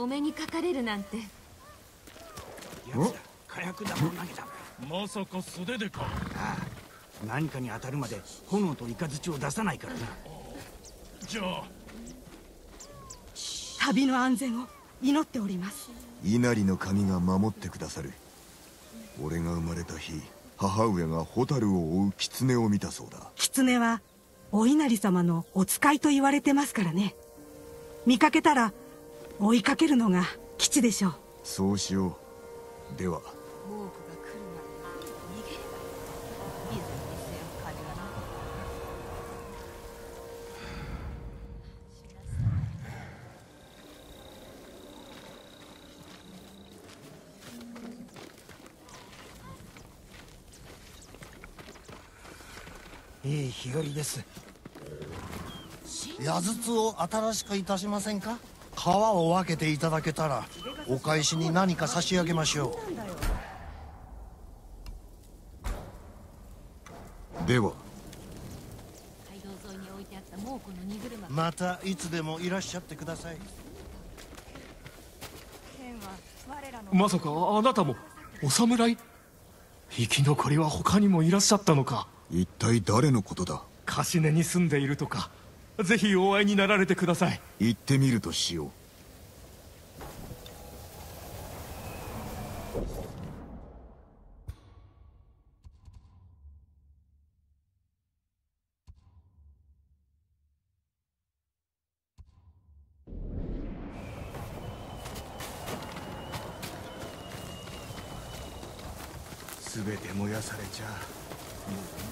お目にかかれるなんて。火薬弾を投げたまさか素手でか。ああ何かに当たるまで炎と雷を出さないからな。じゃあ。旅の安全を祈っております。稲荷の神が守ってくださる。俺が生まれた日母上が蛍を追う狐を見たそうだ。狐はお稲荷様のお使いと言われてますからね。見かけたら追いかけるのが基地でしょう。そうしよう。では。日和です。矢筒を新しくいたしませんか？皮を分けていただけたらお返しに何か差し上げましょう。では。またいつでもいらっしゃってください。まさかあなたもお侍？生き残りは他にもいらっしゃったのか？一体誰のことだ？貸根に住んでいるとかぜひお会いになられてください。行ってみるとしよう。全て燃やされちゃう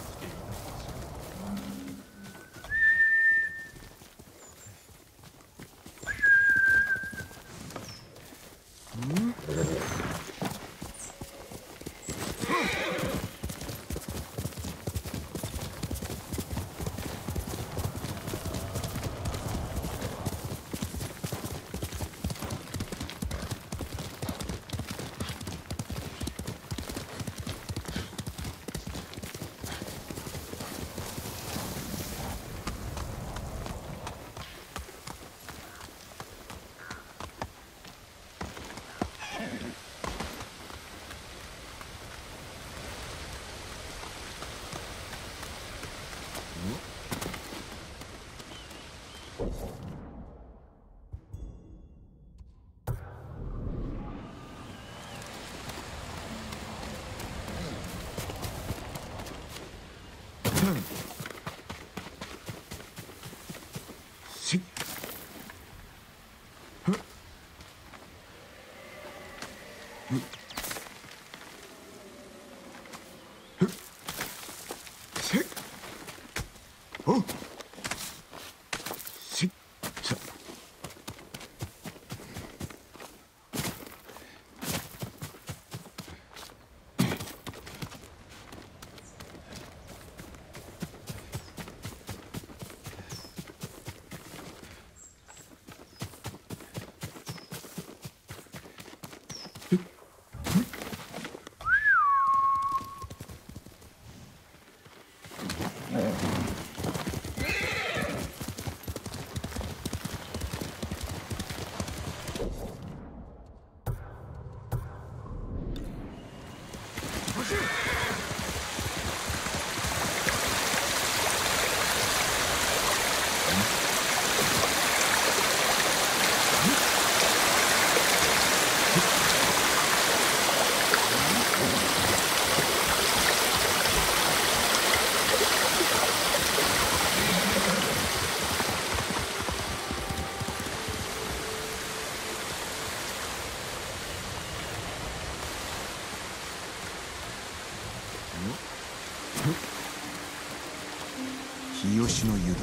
吉の湯だ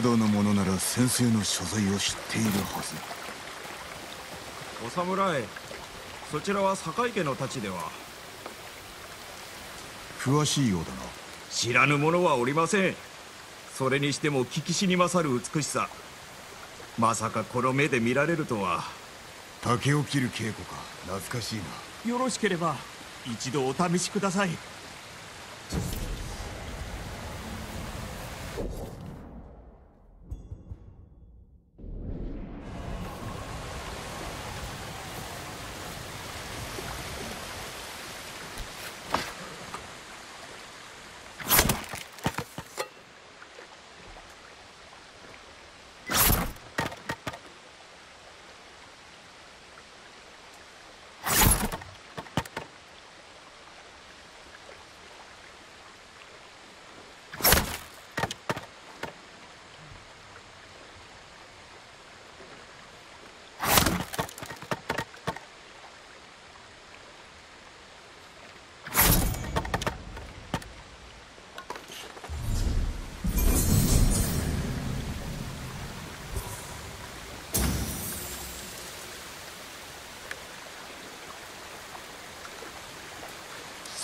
宿の者なら先生の所在を知っているはず。お侍そちらは堺家の太刀では。詳しいようだな。知らぬ者はおりません。それにしても聞きしに勝る美しさ。まさかこの目で見られるとは。竹を切る稽古か。懐かしいな。よろしければ一度お試しください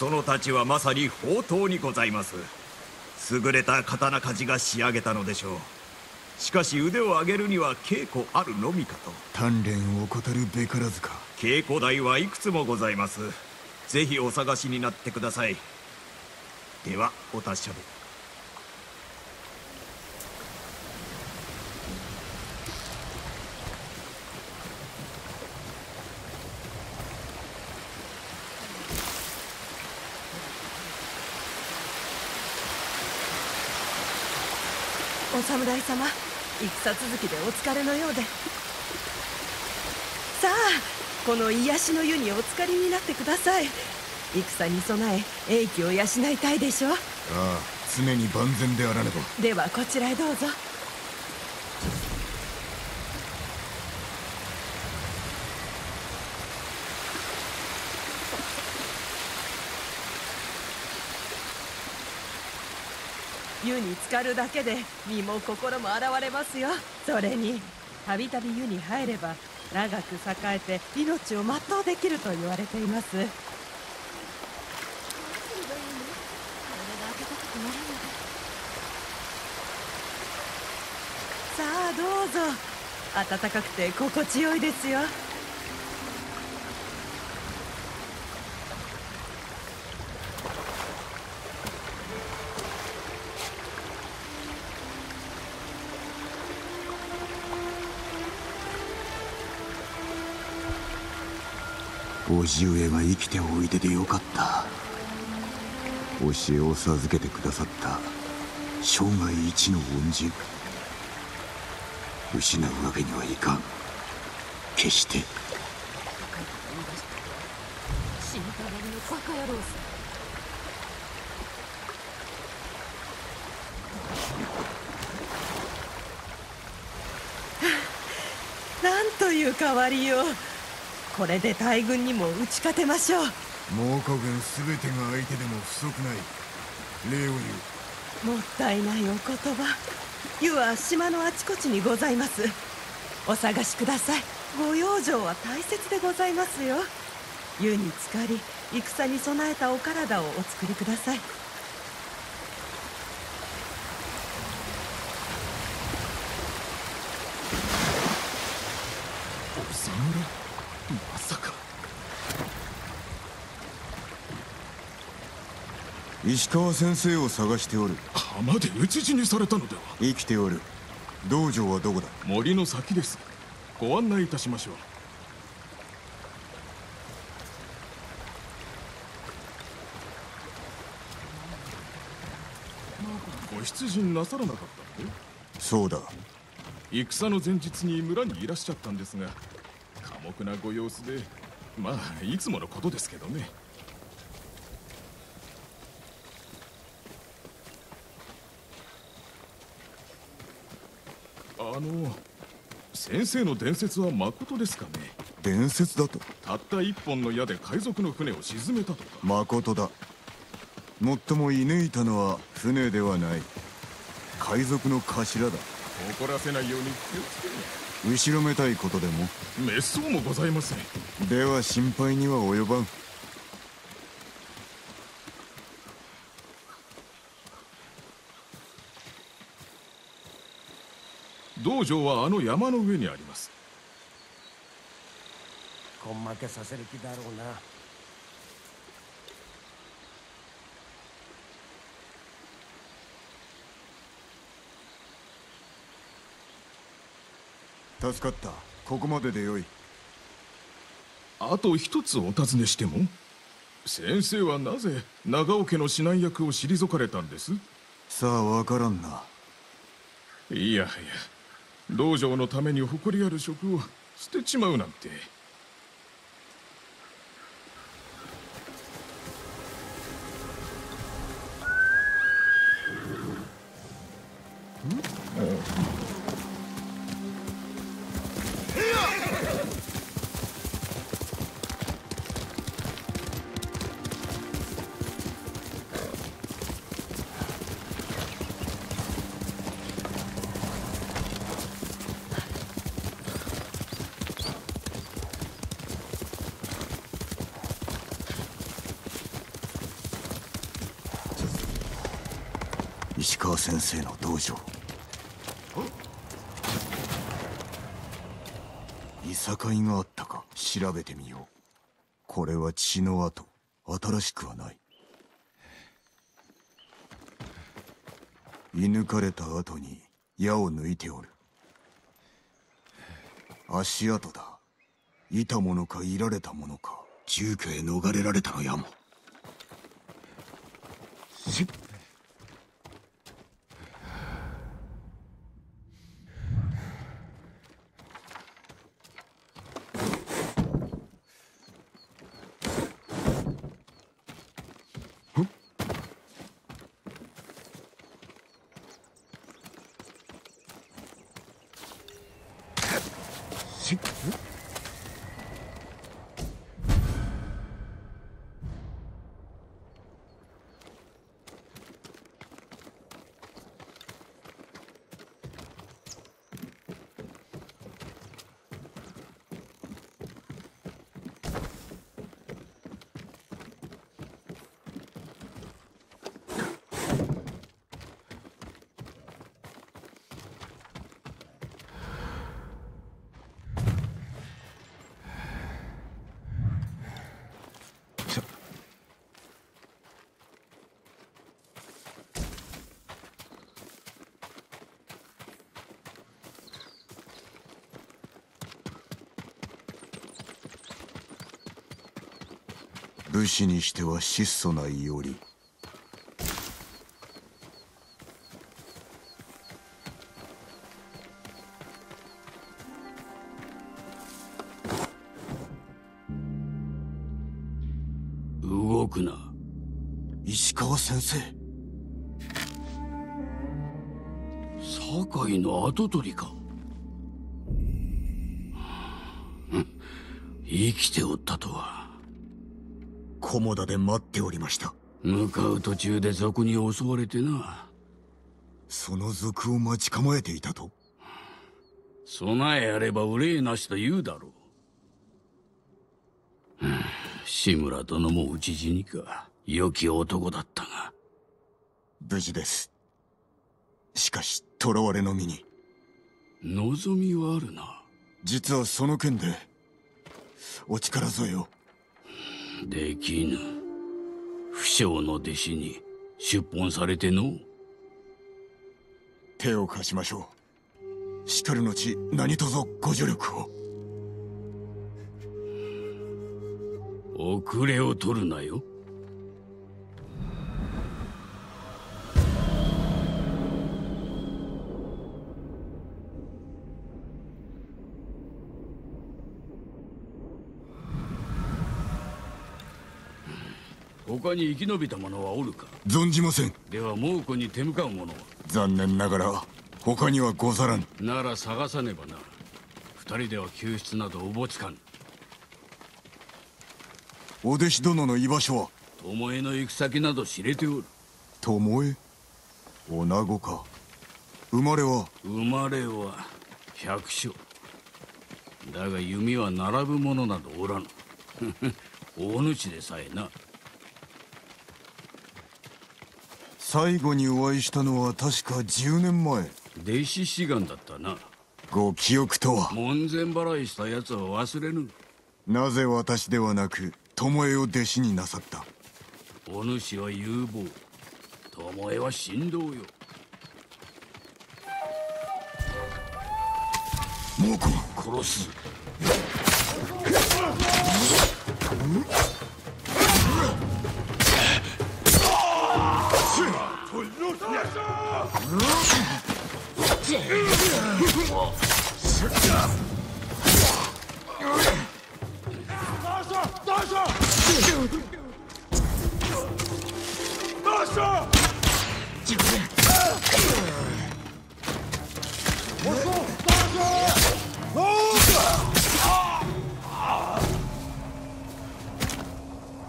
その太刀はまさに宝刀にございます。優れた刀鍛冶が仕上げたのでしょう。しかし腕を上げるには稽古あるのみかと。鍛錬を怠るべからずか。稽古台はいくつもございます。ぜひお探しになってください。ではお達者でお侍様戦続きでお疲れのようで。さあこの癒しの湯にお浸かりになってください。戦に備え英気を養いたいでしょう。ああ常に万全であらねば。ではこちらへどうぞかるだけで身も心も洗われますよ。それにたびたび湯に入れば長く栄えて命を全うできると言われています。さあどうぞ。暖かくて心地よいですよ。叔父上が生きておいででよかった。教えを授けてくださった。生涯一の恩人。失うわけにはいかん。決して。死にたがりのバカ野郎さ。なんという変わりよう。これで大軍にも打ち勝てましょう。猛虎軍全てが相手でも不足ない。礼を言う。もったいないお言葉。湯は島のあちこちにございます。お探しください。ご養生は大切でございますよ。湯に浸かり戦に備えたお体をお作りくださいお侍まさか石川先生を探しておる。浜で討ち死にされたのでは？生きておる。道場はどこだ？森の先です。ご案内いたしましょう。ご出陣なさらなかったのでそうだ。戦の前日に村にいらっしゃったんですが寡黙なご様子でまあいつものことですけどねあの先生の伝説はまことですかね？伝説だと？たった一本の矢で海賊の船を沈めたとか。まことだ。もっとも射抜いたのは船ではない。海賊の頭だ。怒らせないように気をつけろ後ろめたいことでも？滅相もございません。では心配には及ばん道場はあの山の上にあります。根負けさせる気だろうな。助かった。ここまででよい。あと一つお尋ねしても先生はなぜ長尾家の指南役を退かれたんです？さあ分からんな。いやいや道場のために誇りある職を捨てちまうなんて。先生の道場。いさかいがあったか調べてみよう。これは血の跡。新しくはない。射抜かれた後に矢を抜いておる。足跡だ。いたものかいられたものか。中家へ逃れられたのやも武士にしては質素な伊織。動くな。石川先生。酒井の跡取りか。生きておったとは菰田で待っておりました。向かう途中で賊に襲われてな。その賊を待ち構えていたと。備えあれば憂いなしと言うだろう。うん志村殿も討ち死にか。良き男だったが。無事です。しかし囚われの身に。望みはあるな。実はその件でお力添えをできぬ。不肖の弟子に出奔されての。手を貸しましょう。しかる後何卒ご助力を。遅れを取るなよ他に生き延びた者はおるか？存じません。では猛虎に手向かう者は？残念ながら他にはござらん。なら探さねばな。二人では救出などおぼつかぬお弟子殿の居場所は？巴の行く先など知れておる。巴？女子か。生まれは？生まれは百姓。だが弓は並ぶ者などおらぬ。大主でさえな最後にお会いしたのは確か10年前。弟子志願だったな。ご記憶とは？門前払いした奴は忘れぬ。なぜ私ではなく巴を弟子になさった？お主は有望。巴は神道よ。猛虎。殺す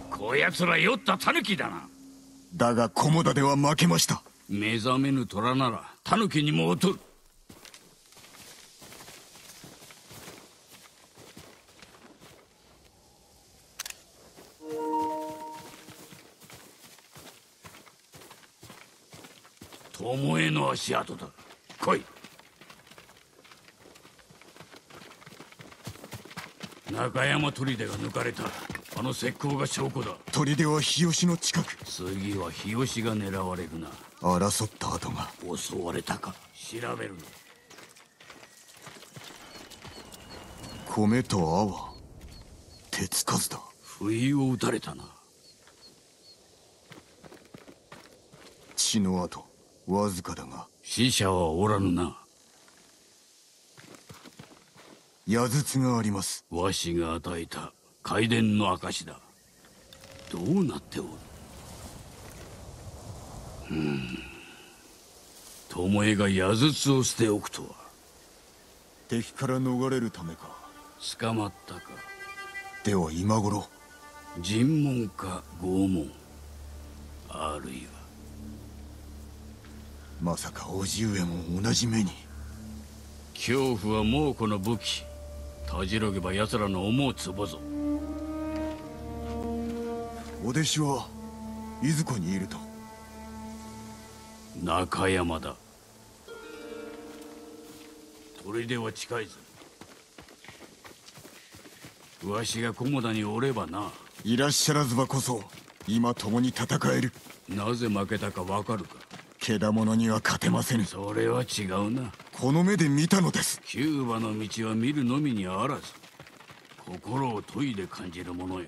こやつら酔った狸だな。だが菰田では負けました。目覚めぬ虎なら狸にも劣る。巴の足跡だ。来い。中山砦が抜かれた。あの石膏が証拠だ。砦は日吉の近く。次は日吉が狙われるな。争った跡が。襲われたか。調べるの米と泡。手つかずだ。不意を打たれたな。血の跡。わずかだが。死者はおらぬな。矢筒があります。わしが与えた回伝の証だ。どうなっておる？うん。巴が矢筒を捨ておくとは。敵から逃れるためか。捕まったか。では今頃。尋問か拷問。あるいは。まさか叔父上も同じ目に。恐怖は猛虎の武器。たじろげば奴らの思うつぼぞお弟子はいずこにいると。中山だ。砦は近いぞ。わしが菰田におればな。いらっしゃらずばこそ今共に戦える。なぜ負けたかわかるか。けだものには勝てませぬ。それは違うな。この目で見たのです。キューバの道は見るのみにあらず。心を研いで感じるものよ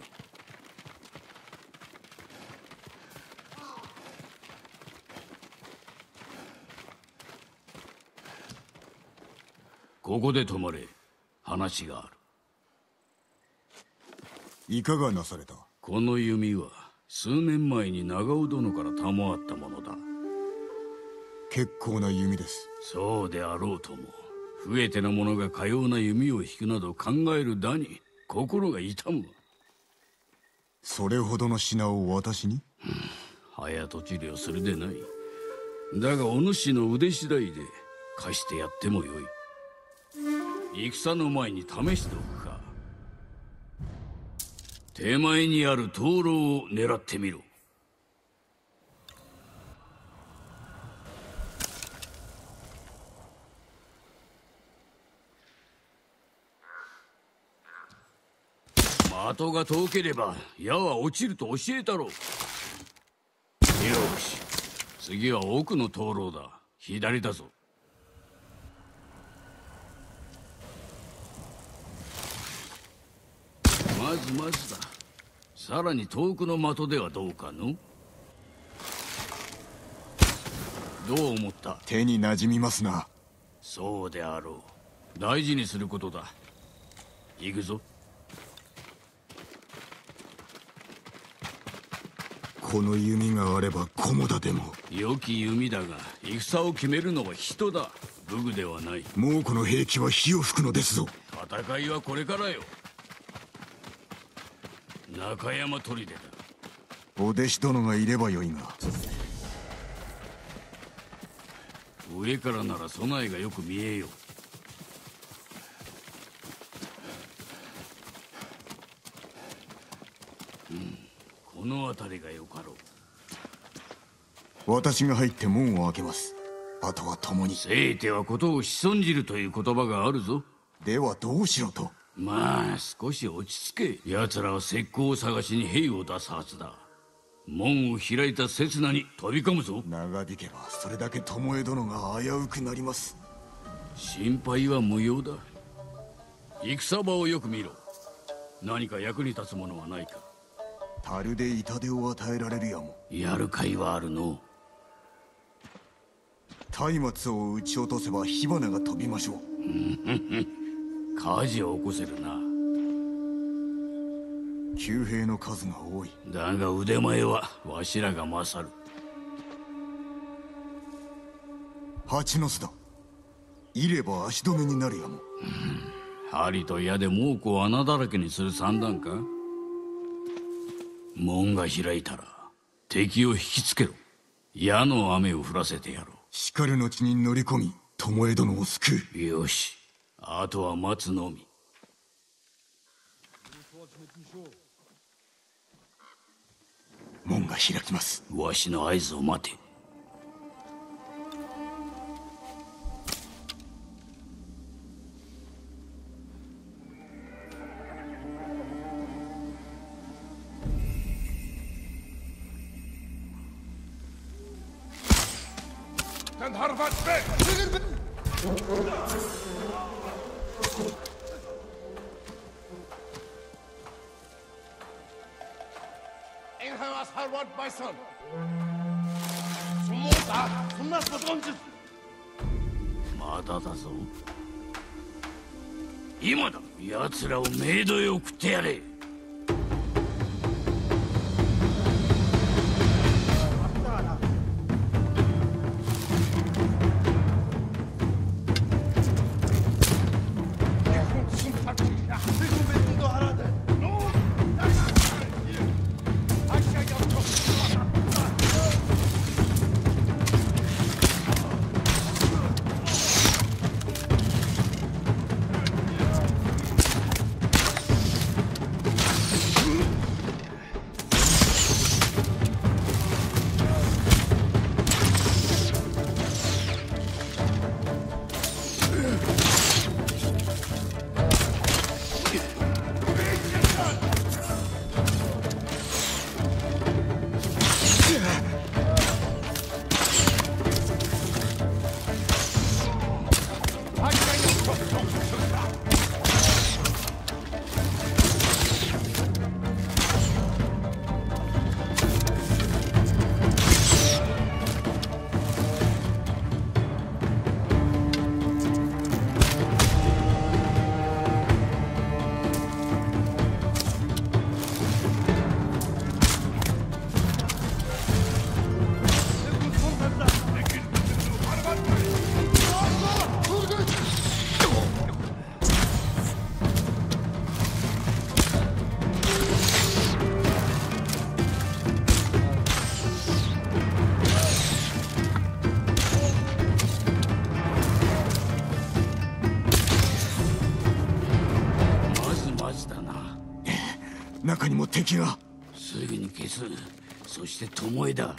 ここで止まれ。話がある。いかがなされた？この弓は数年前に長尾殿から賜ったものだ。結構な弓です。そうであろうとも増えての者がかような弓を引くなど考えるだに心が痛む。わそれほどの品を私に？早とちりをするでない。だがお主の腕次第で貸してやってもよい戦の前に試しておくか。手前にある灯籠を狙ってみろ。的が遠ければ矢は落ちると教えたろう。よし次は奥の灯籠だ。左だぞ。まずまずだ。さらに遠くの的ではどうかの？どう思った？手に馴染みますな。そうであろう。大事にすることだ。行くぞ。この弓があれば菰田でも。良き弓だが戦を決めるのは人だ。武具ではない。猛虎の兵器は火を吹くのですぞ。戦いはこれからよ中山砦だ。お弟子殿がいればよいが。上からなら備えがよく見えよう、うん、この辺りがよかろう。私が入って門を開けます。あとは共に。せいてはことを潜んじるという言葉があるぞ。ではどうしろとまあ少し落ち着け。奴らは石膏を探しに兵を出すはずだ。門を開いた刹那に飛び込むぞ。長引けばそれだけ巴殿が危うくなります。心配は無用だ。戦場をよく見ろ。何か役に立つものはないか。樽で痛手を与えられるやも。やるかいはあるの。松明を撃ち落とせば火花が飛びましょう 火事を起こせるな。旧兵の数が多い。だが腕前はわしらが勝る。蜂の巣だ。いれば足止めになるやも、針と矢で猛虎を穴だらけにする算段か？門が開いたら敵を引きつけろ。矢の雨を降らせてやろう。しかる後に乗り込み巴殿を救う。よしあとは待つのみ。門が開きます。わしの合図を待て奴らをメイドへ送ってやれ。敵がすぐに消す。そして巴だ。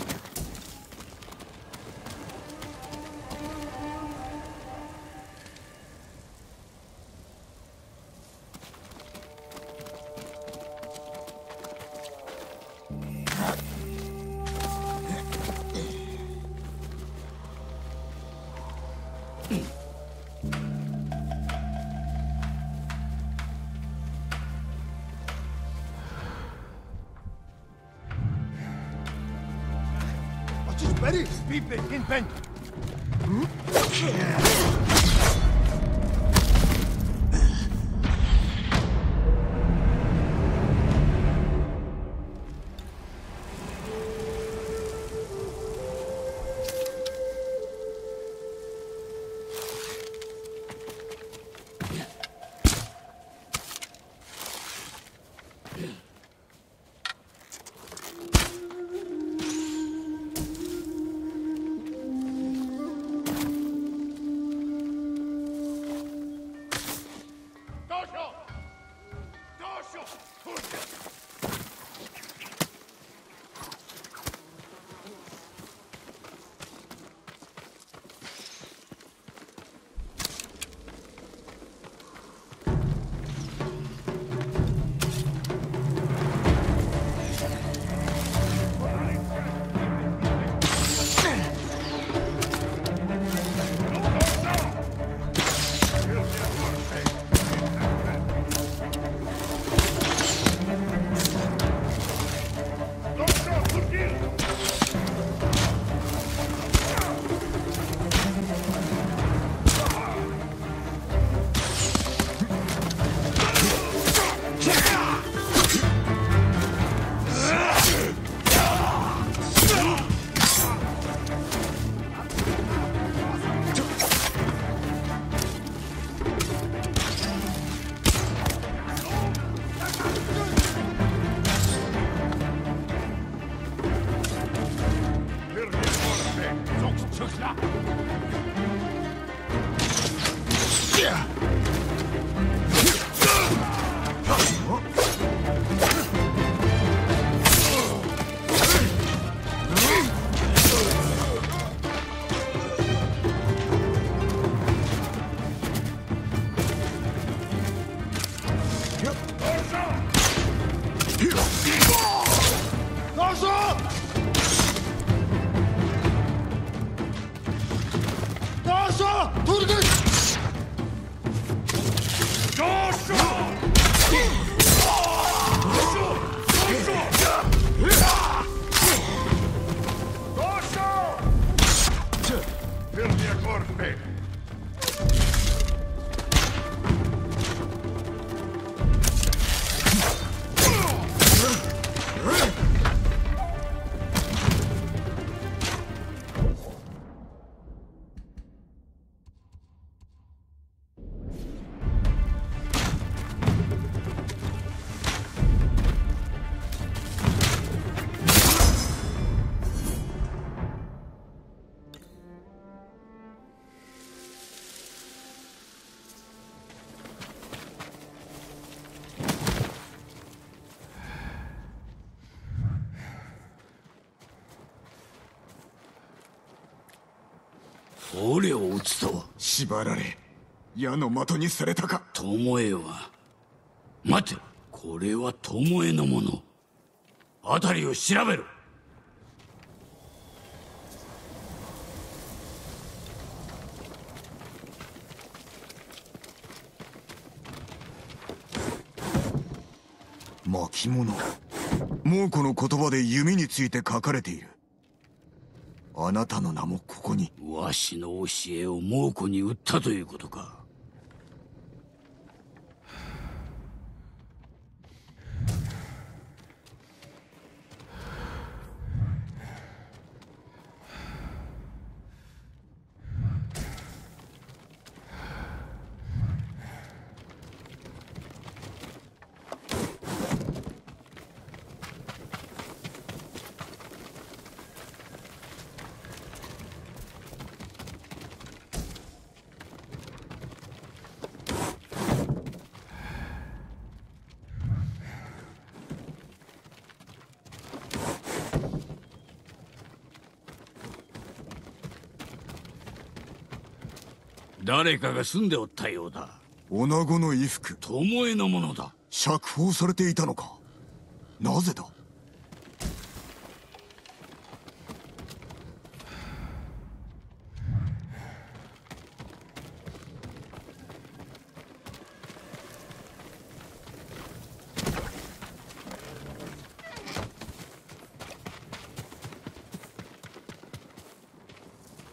縛られ矢の的にされたか。巴は待て。これは巴のもの。辺りを調べろ。巻物。猛虎の言葉で弓について書かれているあなたの名もここに。わしの教えを猛虎に売ったということか。誰かが住んでおったようだ。女子の衣服。巴のものだ。釈放されていたのか。なぜだ？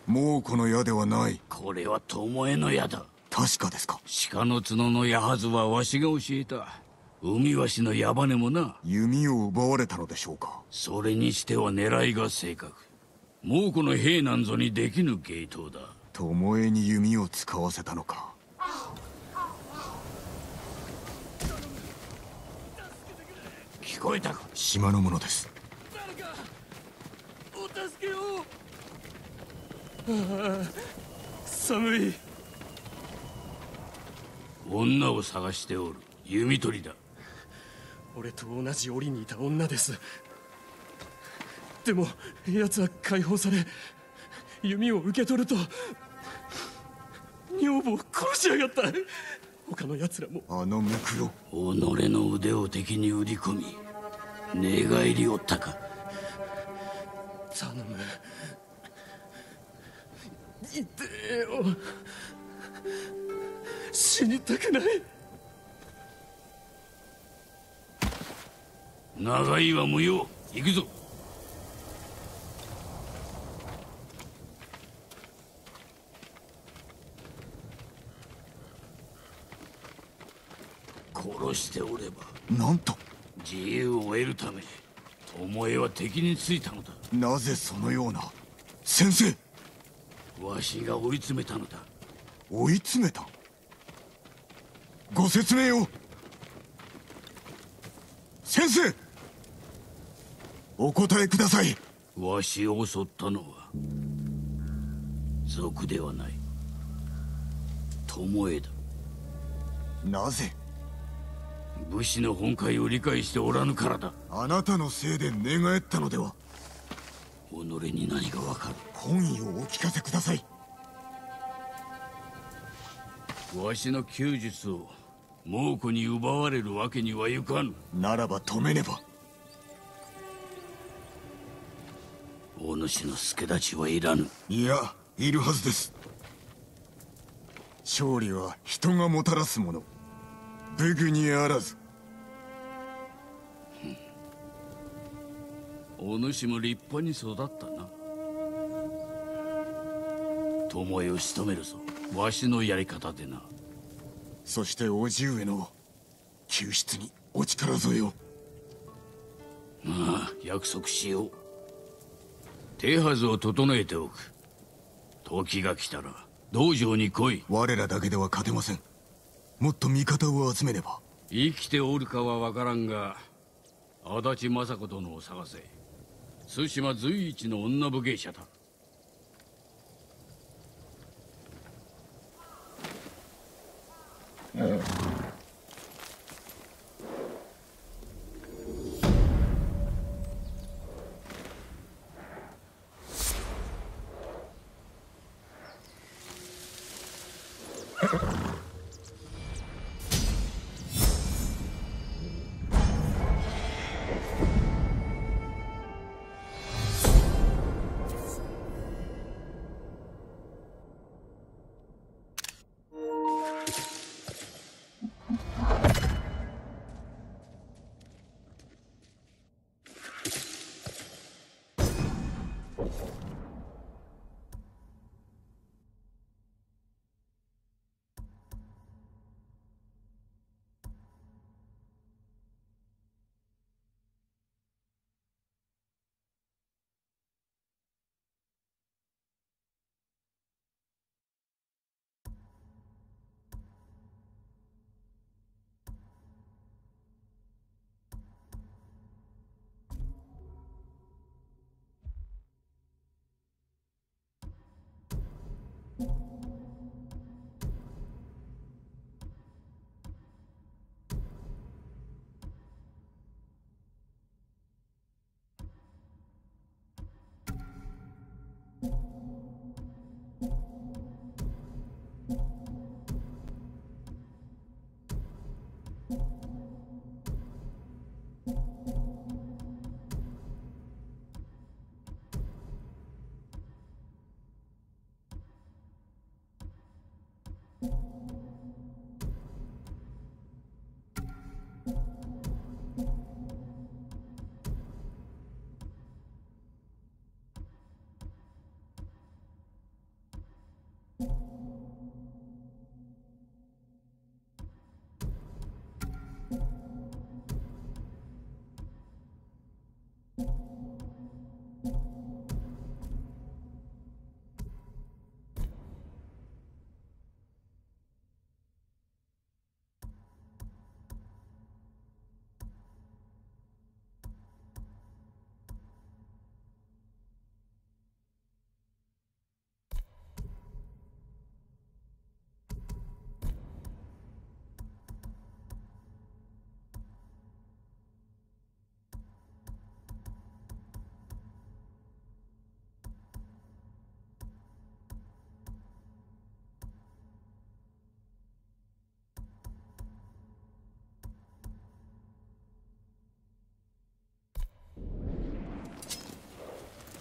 もうこの矢ではないこれは巴の矢だ。確かですか。鹿の角の矢はずはわしが教えた。海わしの矢羽もな。弓を奪われたのでしょうか。それにしては狙いが正確。猛虎の兵なんぞにできぬ芸当だ。巴に弓を使わせたのか。聞こえたか？島の者です。お助けを寒い。女を探しておる。弓取りだ。俺と同じ檻にいた女です。でも奴は解放され弓を受け取ると女房を殺しやがった。他の奴らも。あのムクロ己の腕を敵に売り込み寝返りおったか頼む痛えよ死にたくない。長いは無用。行くぞ。殺しておれば。なんと。自由を得るため巴は敵についたのだ。なぜそのような。先生わしが追い詰めたのだ。追い詰めた？ご説明を。先生お答えください。わしを襲ったのは賊ではない。巴だ。なぜ？武士の本懐を理解しておらぬからだ。あなたのせいで寝返ったのでは。己に何がわかる？本意をお聞かせください。わしの弓術を猛虎に奪われるわけにはいかぬ。ならば止めねば。お主の助太刀はいらぬ。いやいるはずです。勝利は人がもたらすもの。武具にあらず。お主も立派に育ったな巴を仕留めるぞ。わしのやり方でな。そして叔父上の救出にお力添えを。まあ約束しよう。手はずを整えておく。時が来たら道場に来い。我らだけでは勝てません。もっと味方を集めねば。生きておるかは分からんが足立政子殿を探せ。対馬随一の女武芸者だ Uh,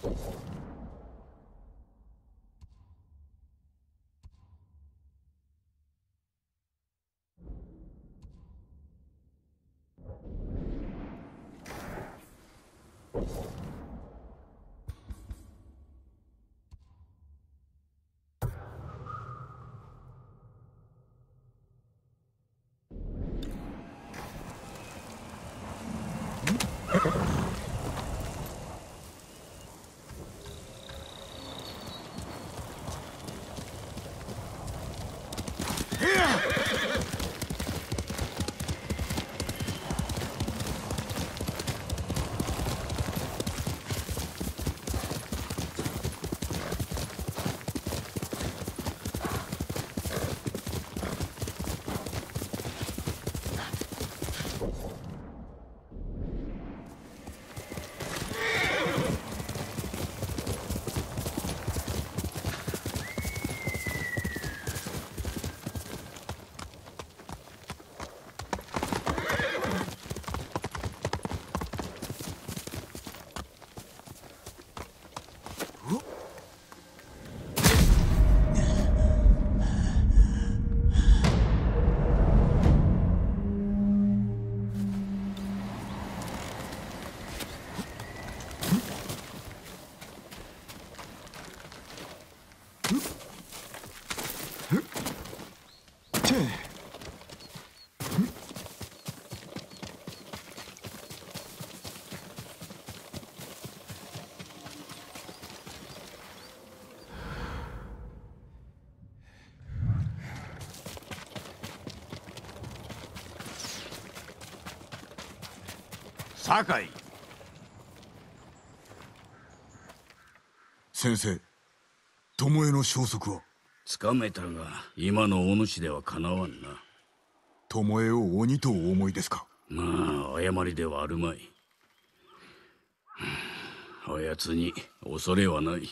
Okay. 酒井。先生巴の消息は？つかめたが今のお主ではかなわんな。巴を鬼とお思いですか？まあ誤りではあるまい。あやつに恐れはない。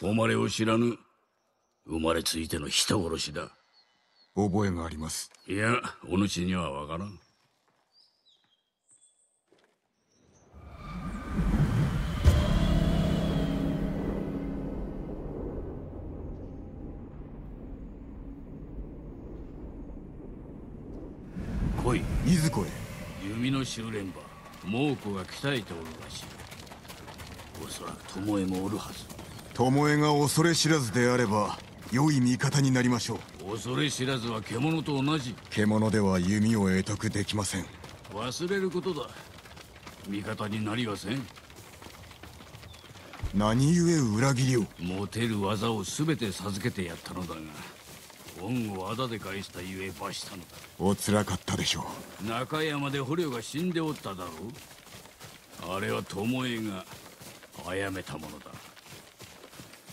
誉れを知らぬ。生まれついての人殺しだ。覚えがあります。いやお主にはわからんいいずこへ。弓の修練場猛虎が鍛えておるらし。いおそらく巴もおるはず。巴が恐れ知らずであれば良い味方になりましょう。恐れ知らずは獣と同じ。獣では弓を得得できません。忘れることだ。味方になりはせん。何故裏切りを？持てる技を全て授けてやったのだが恩を仇で返したゆえ罰したのだおつらかったでしょう。中山で捕虜が死んでおっただろう。あれは巴が殺めたものだ。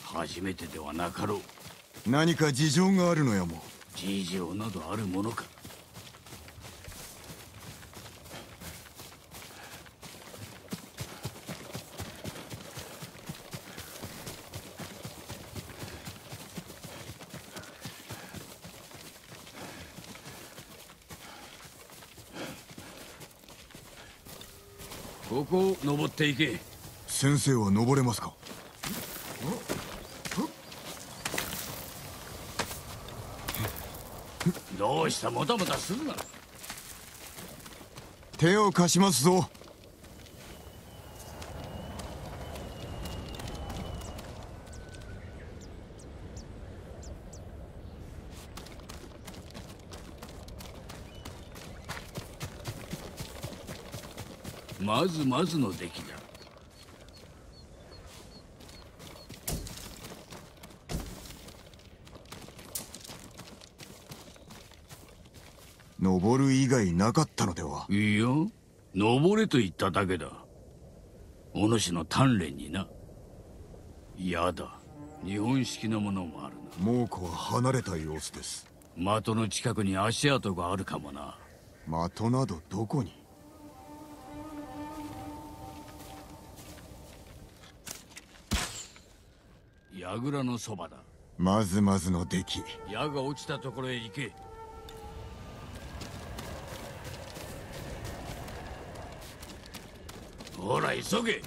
初めてではなかろう。何か事情があるのやも。事情などあるものかここを登っていけ。先生は登れますか？どうしたもたもたするな。手を貸しますぞまずまずの出来だ。登る以外なかったのでは？いいや登れと言っただけだ。お主の鍛錬にな。やだ。日本式のものもあるな。猛虎は離れた様子です。的の近くに足跡があるかもな。的などどこに？櫓のそばだ。まずまずの出来。矢が落ちたところへ行け。ほら急げ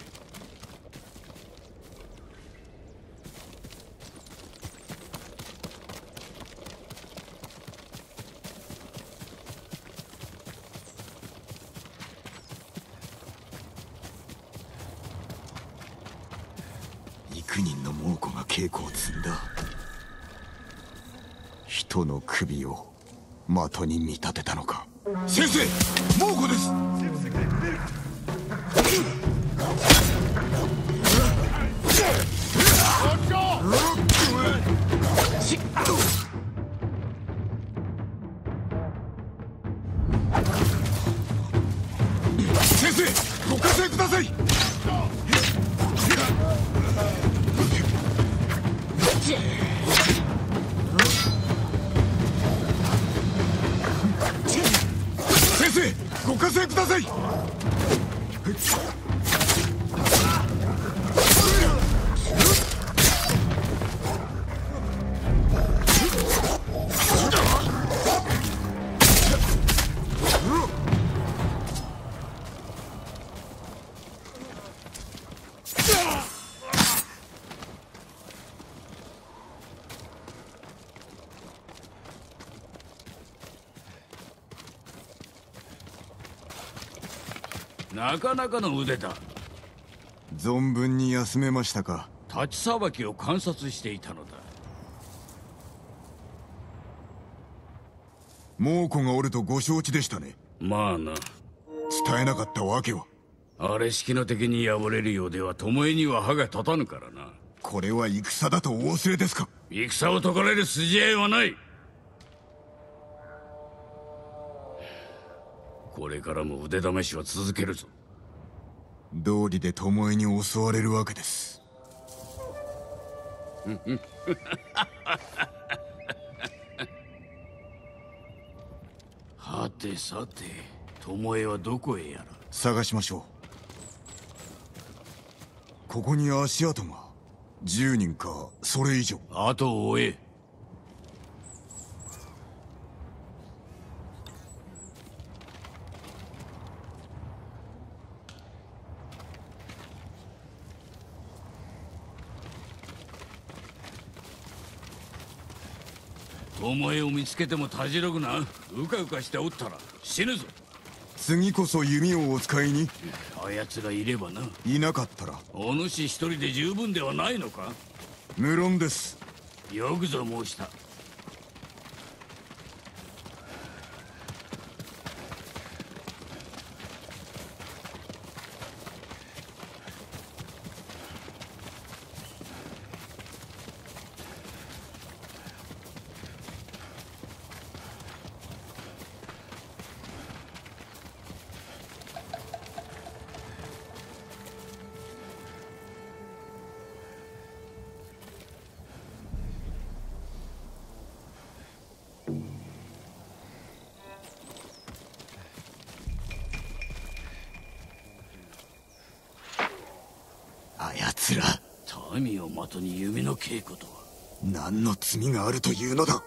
幾人の猛虎が稽古を積んだ人の首を的に見立てたのか。先生猛虎です。なかなかの腕だ。存分に休めましたか。立ちさばきを観察していたのだ。猛虎がおるとご承知でしたね。まあな。伝えなかったわけは。あれ式の敵に敗れるようでは巴には歯が立たぬからな。これは戦だとお忘れですか。戦を解かれる筋合いはない。これからも腕試しは続けるぞ道理で巴に襲われるわけです。はてさて巴はどこへやら。探しましょう。ここに足跡が。10人かそれ以上。後を追え巴を見つけてもたじろぐな。うかうかしておったら死ぬぞ。次こそ弓をお使いに。あやつがいればな。いなかったら。お主一人で十分ではないのか？無論です。よくぞ申した稽古とは。何の罪があるというのだ。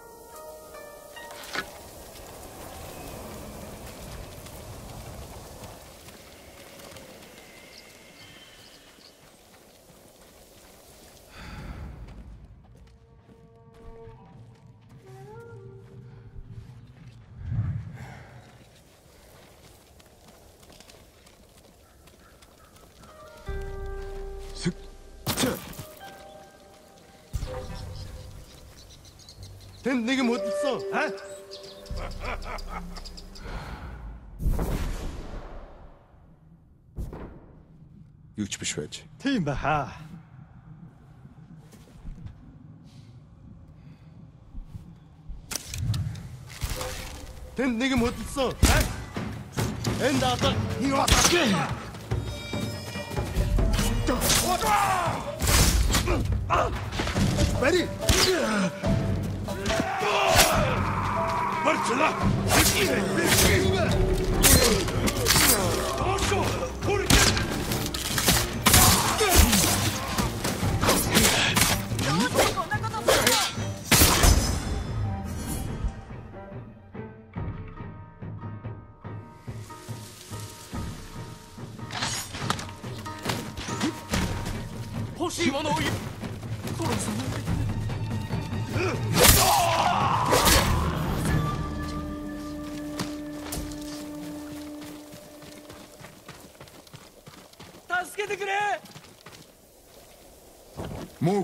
بها тэнд нэг юм хөдөлсөн энд одоо юу атгах Бари! Марчла! Марчла!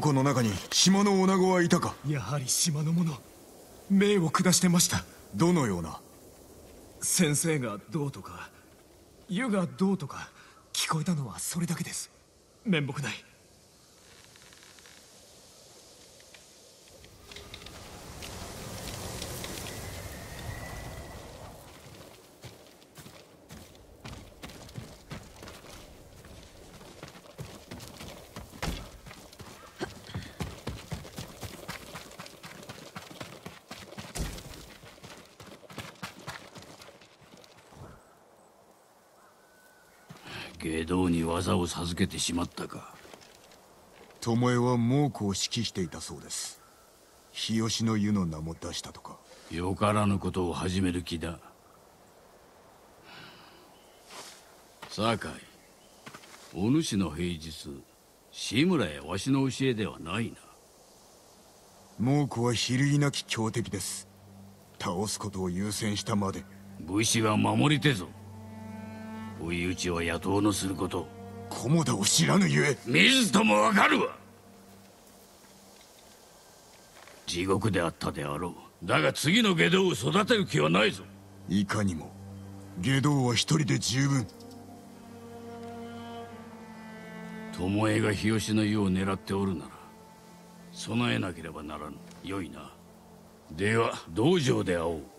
猛虎の中に島の女子はいたか？やはり島の者。命を下してました。どのような？先生がどうとか湯がどうとか聞こえたのはそれだけです。面目ない下道に技を授けてしまったか。巴は猛虎を指揮していたそうです。日吉の湯の名も出したとか。よからぬことを始める気だ。酒井お主の平日志村やわしの教えではないな。猛虎は比類なき強敵です。倒すことを優先したまで。武士は守り手ぞ。追い打ちは野党のすること菰田を知らぬゆえ。見ずともわかるわ。地獄であったであろう。だが次の下道を育てる気はないぞ。いかにも下道は一人で十分。巴が日吉の湯を狙っておるなら備えなければならぬ。よいな。では道場で会おう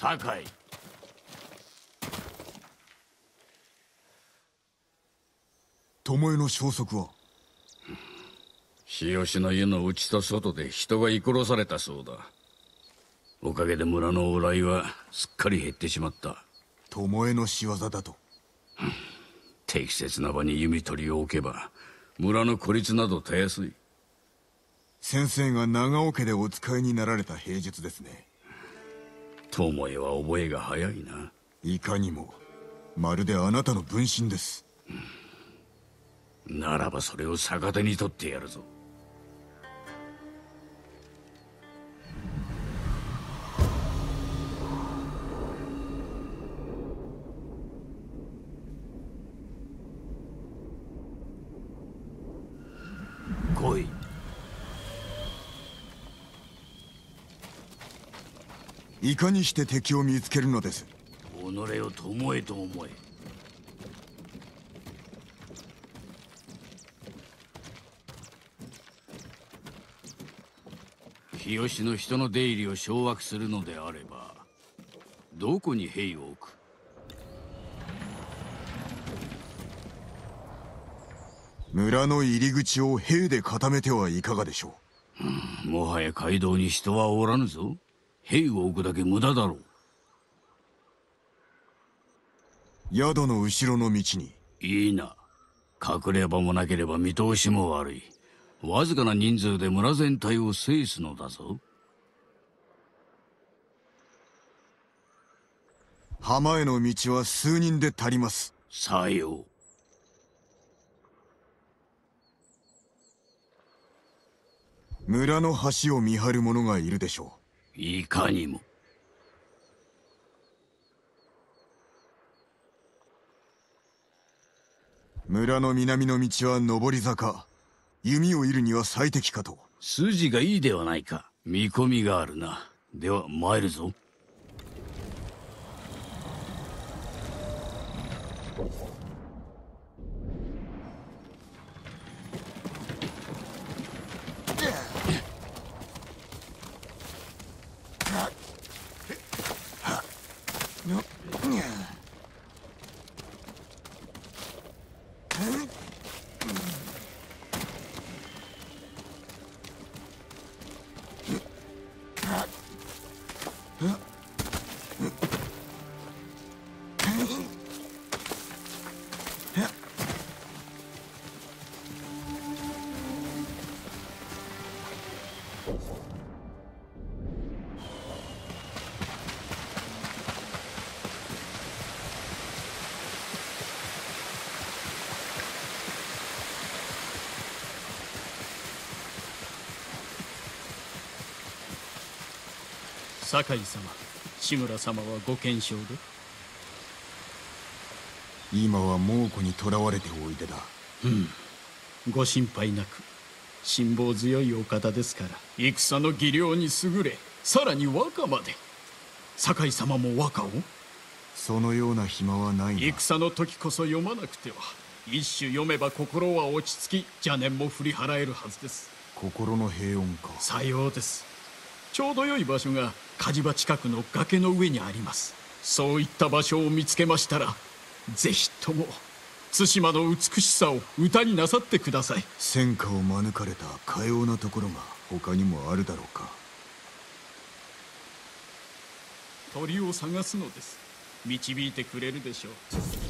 酒井。巴の消息は？日吉の湯の内と外で人が居殺されたそうだ。おかげで村の往来はすっかり減ってしまった。巴の仕業だと。適切な場に弓取りを置けば村の孤立などたやすい。先生が長尾家でお使いになられた平術ですね巴は覚えが早いな。いかにもまるであなたの分身です。ならばそれを逆手に取ってやるぞいかにして敵を見つけるのです。己を巴と思え。日吉の人の出入りを掌握するのであればどこに兵を置く？村の入り口を兵で固めてはいかがでしょう、もはや街道に人はおらぬぞ兵を置くだけ無駄だろう。宿の後ろの道に。いいな。隠れ場もなければ見通しも悪い。わずかな人数で村全体を制すのだぞ。浜への道は数人で足ります。さよう。村の橋を見張る者がいるでしょういかにも。村の南の道は上り坂。弓を射るには最適かと。筋がいいではないか。見込みがあるな。では参るぞ酒井様志村様はご健勝で？今は猛虎に囚われておいでだ。うん。ご心配なく辛抱強いお方ですから戦の技量に優れさらに和歌まで。酒井様も和歌を？そのような暇はないな。戦の時こそ読まなくては一首読めば心は落ち着き邪念も振り払えるはずです。心の平穏か。さようですちょうど良い場所が火事場近くの崖の上にあります。そういった場所を見つけましたらぜひとも対馬の美しさを歌になさってください。戦火を免れたかようなところが他にもあるだろうか。鳥を探すのです。導いてくれるでしょう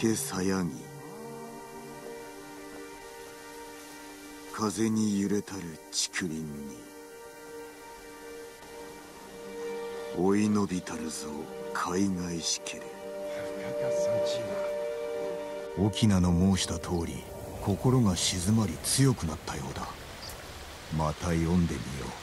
竹さやぎ風に揺れたる竹林に追い伸びたるぞ海外しけれ沖縄の申した通り心が静まり強くなったようだ。また読んでみよう。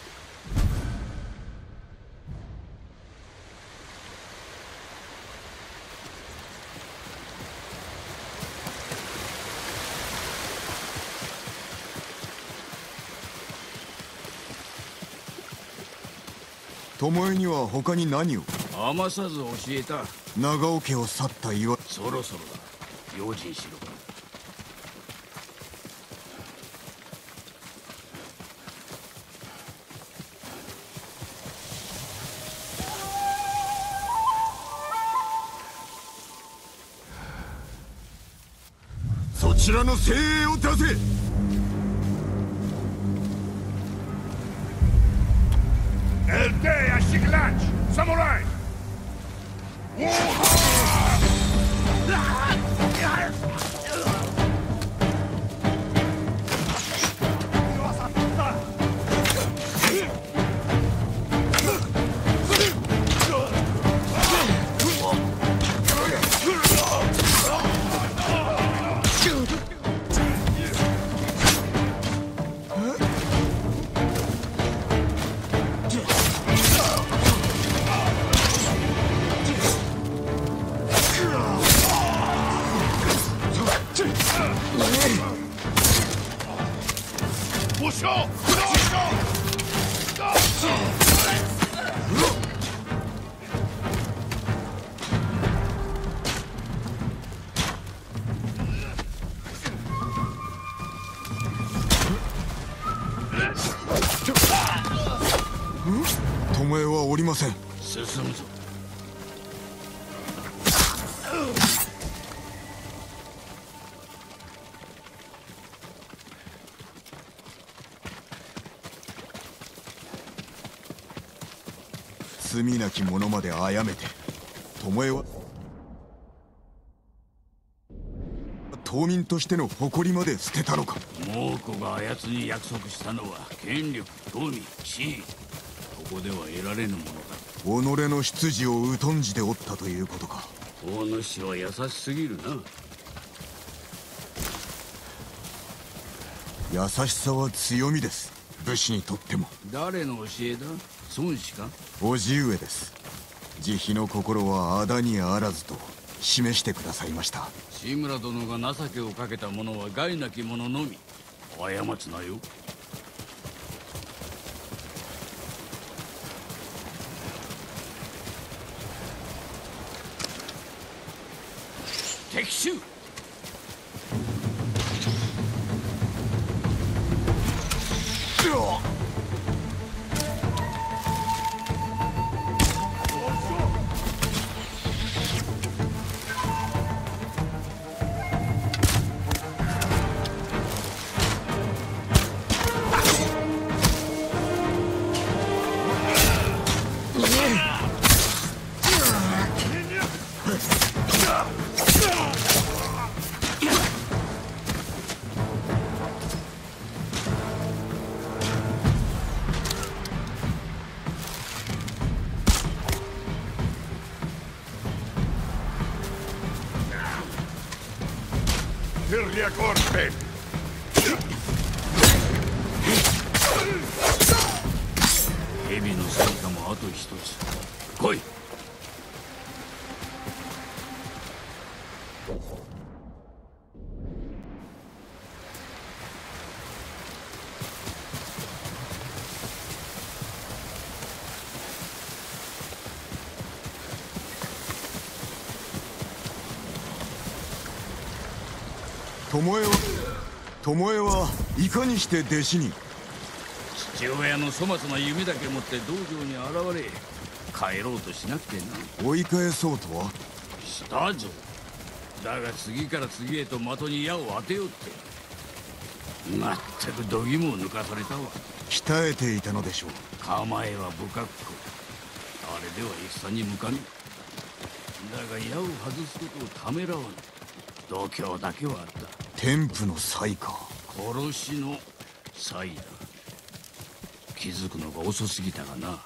巴には他に何を？余さず教えた。長尾家を去った岩そろそろだ。用心しろ。そちらの精鋭を出せなき者まで殺めて巴は島民としての誇りまで捨てたのか。猛虎があやつに約束したのは権力富地位。ここでは得られぬものだ。己の出自を疎んじておったということか。大主は優しすぎるな。優しさは強みです。武士にとっても。誰の教えだ？孫子か？叔父上です。慈悲の心はあだにあらずと示してくださいました。志村殿が情けをかけた者は害なき者のみ。過つなよ。敵襲巴は巴はいかにして弟子に？父親の粗末な夢だけ持って道場に現れ帰ろうとしなくてな。追い返そうとは？したぞ。だが次から次へと的に矢を当てようって。まったく度肝を抜かされたわ。鍛えていたのでしょう。構えは不格好。あれでは戦に向かぬ。だが矢を外すことをためらわぬ。度胸だけはあった天賦の才か。殺しの才だ。気づくのが遅すぎたがな。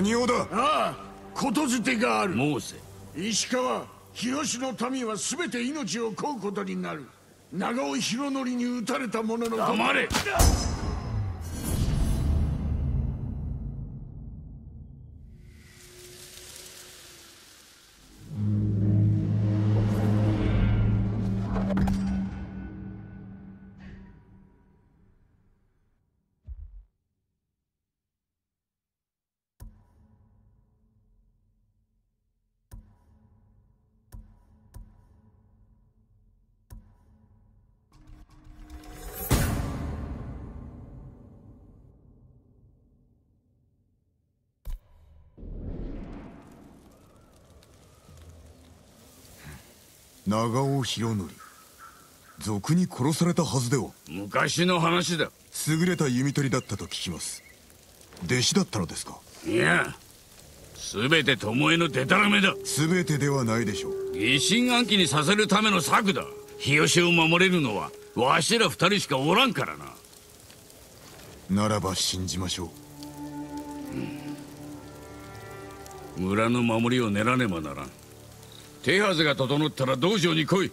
何用だ？ああことづてがある。申せ石川日吉の民は全て命を乞うことになる。長尾博則に撃たれた者の黙れ長尾博則。賊に殺されたはずでは。昔の話だ。優れた弓取りだったと聞きます。弟子だったのですか？いや全て巴のデタラメだ。全てではないでしょう。疑心暗鬼にさせるための策だ。日吉を守れるのはわしら二人しかおらんからな。ならば信じましょう。村の守りを練らねばならん手はずが整ったら道場に来い。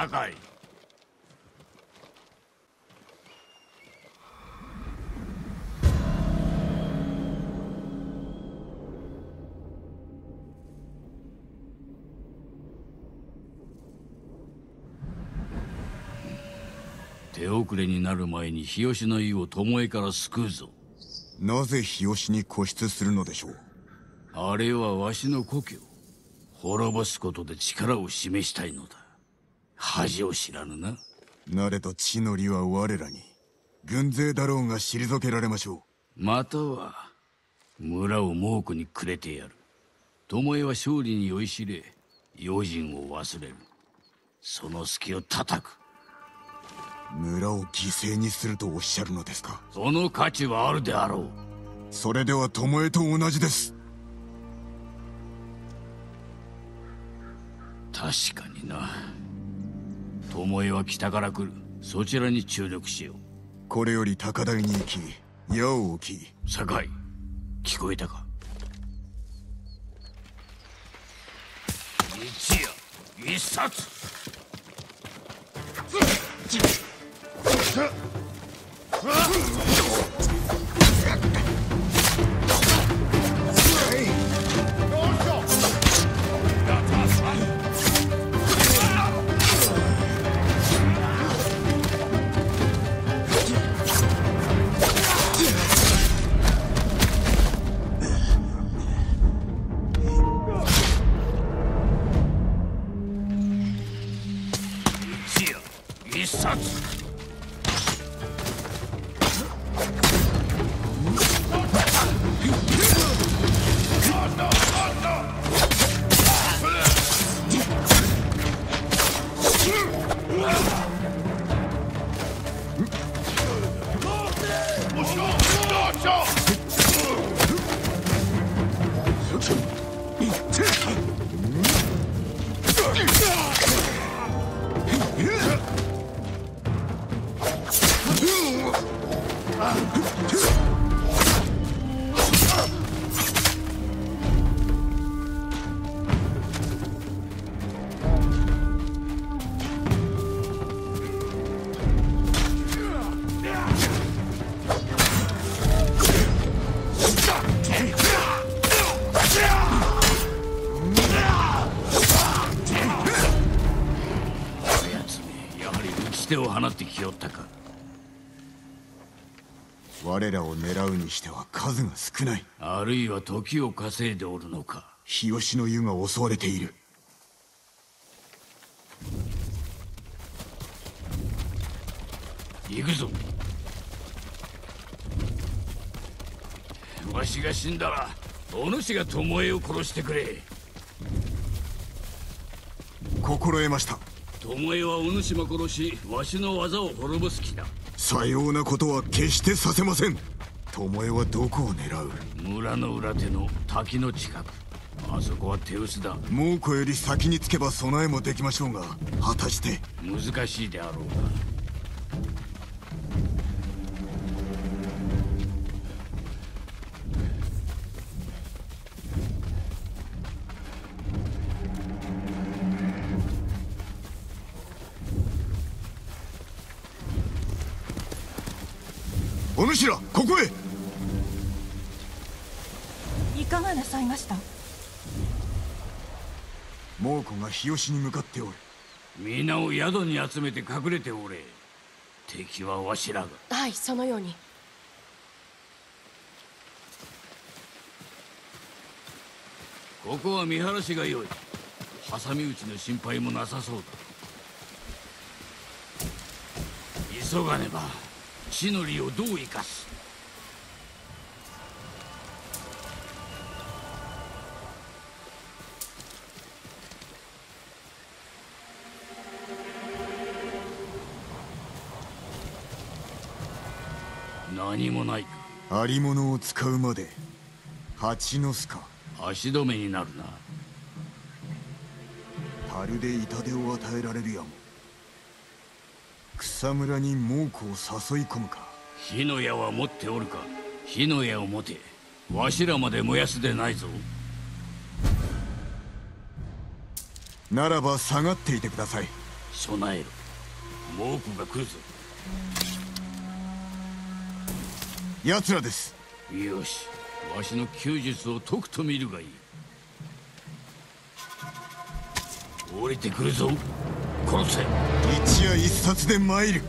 酒井手遅れになる前に日吉の意を巴から救うぞ。なぜ日吉に固執するのでしょう？あれはわしの故郷滅ぼすことで力を示したいのだ恥を知らぬな。なれと地の利は我らに軍勢だろうが退けられましょまたは村を猛虎にくれてやる。巴は勝利に酔いしれ用心を忘れる。その隙を叩く。村を犠牲にするとおっしゃるのですか？その価値はあるであろう。それでは巴と同じです。確かに。な巴は北から来る。そちらに注力しよう。これより高台に行き矢を置き。酒井聞こえたか？一夜一冊数が少ない。あるいは時を稼いでおるのか。日吉の湯が襲われている。行くぞ。わしが死んだらお主が巴を殺してくれ。心得ました。巴はお主も殺しわしの技を滅ぼす気だ。さようなことは決してさせません巴はどこを狙う？村の裏手の滝の近く。あそこは手薄だ。猛虎より先につけば備えもできましょうが果たして。難しいであろうが。お主らここへがなさいました。猛虎が日吉に向かっておる。皆を宿に集めて隠れておれ。敵はわしらが。はいそのように。ここは見晴らしが良い。挟み撃ちの心配もなさそうだ。急がねば。地の利をどう生かす何もないか。ありものを使うまで。蜂の巣か。足止めになるな。樽で痛手を与えられるやも。草むらに猛虎を誘い込むか。火の矢は持っておるか。火の矢を持て。わしらまで燃やすでないぞ。ならば下がっていてください。備えろ。猛虎が来るぞ奴らです。よしわしの弓術を解くと見るがいい。降りてくるぞ殺せ。一夜一冊で参る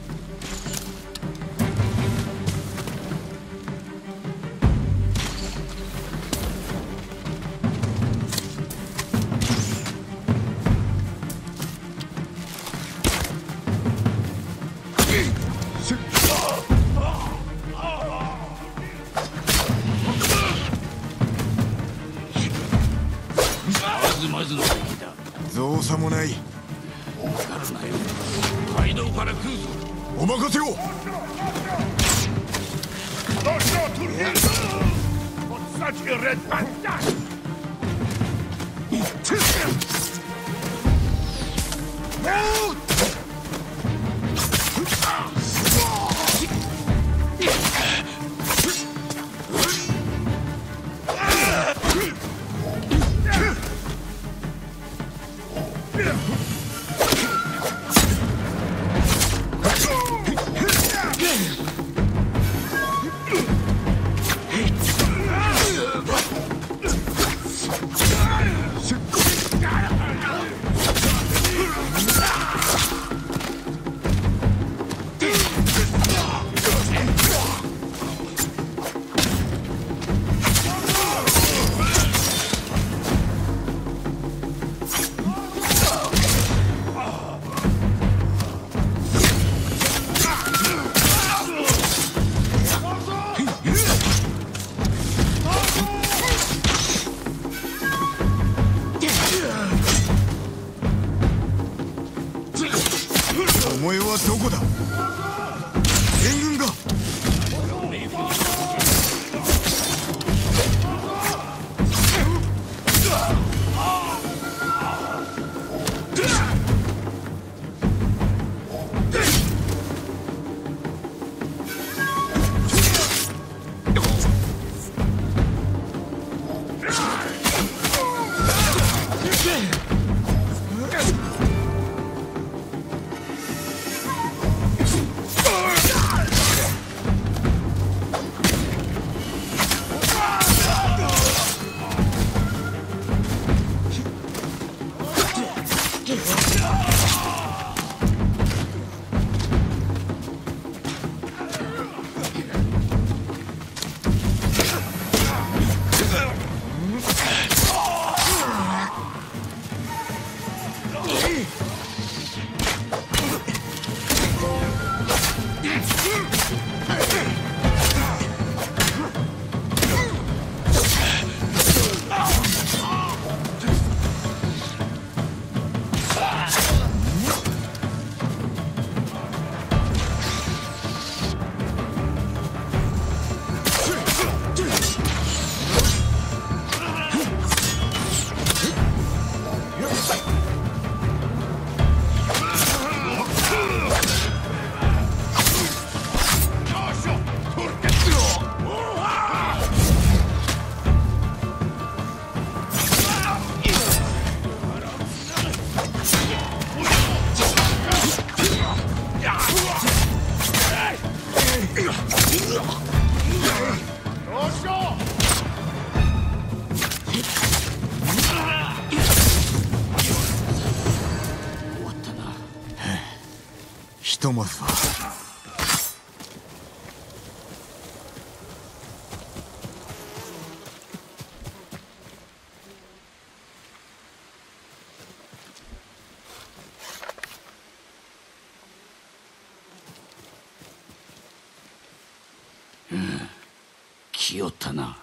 ったな。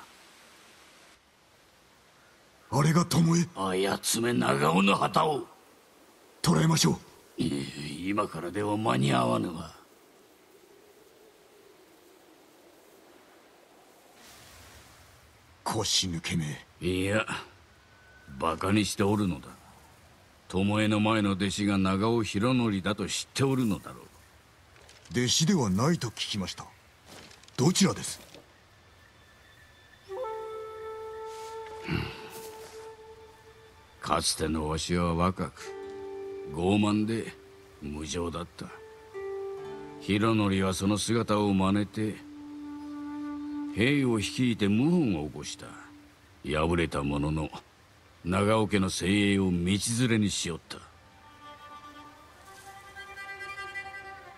あれが巴。あやつめ長尾の旗を。捕らえましょう。今からでは間に合わぬわ。腰抜けめいやバカにしておるのだ。巴の前の弟子が長尾博則だと知っておるのだろう。弟子ではないと聞きました。どちらです？かつてのわしは若く傲慢で無情だった。博則はその姿を真似て兵を率いて謀反を起こした。敗れたものの長尾家の精鋭を道連れにしよった。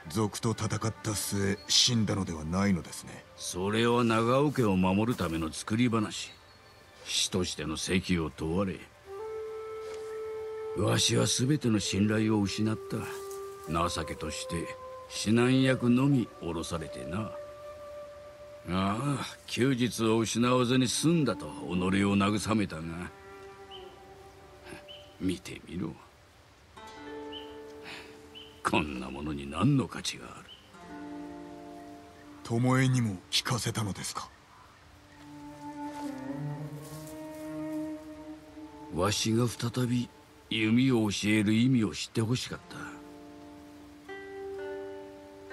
賊と戦った末死んだのではないのですね。それは長尾家を守るための作り話死としての責を問われわしは全ての信頼を失った。情けとして指南役のみ降ろされてな。ああ休日を失わずに済んだと己を慰めたが。見てみろ。こんなものに何の価値がある？巴にも聞かせたのですか？わしが再び弓を教える意味を知ってほしかった。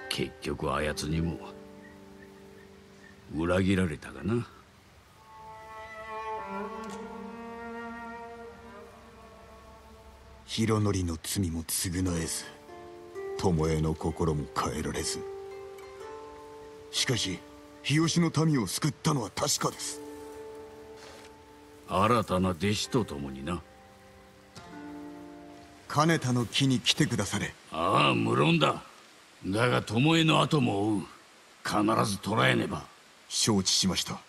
結局あやつにも裏切られたがな。広則の罪も償えず巴の心も変えられず。しかし日吉の民を救ったのは確かです。新たな弟子と共にな。金田の木に来てくだされ。ああ無論だ。だが巴の後も追う。必ず捕らえねば。承知しました